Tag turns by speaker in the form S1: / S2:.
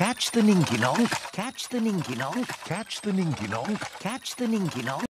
S1: Catch the ninky nonk. Catch the ninky nonk. Catch the ninky nonk. Catch the ninky nonk.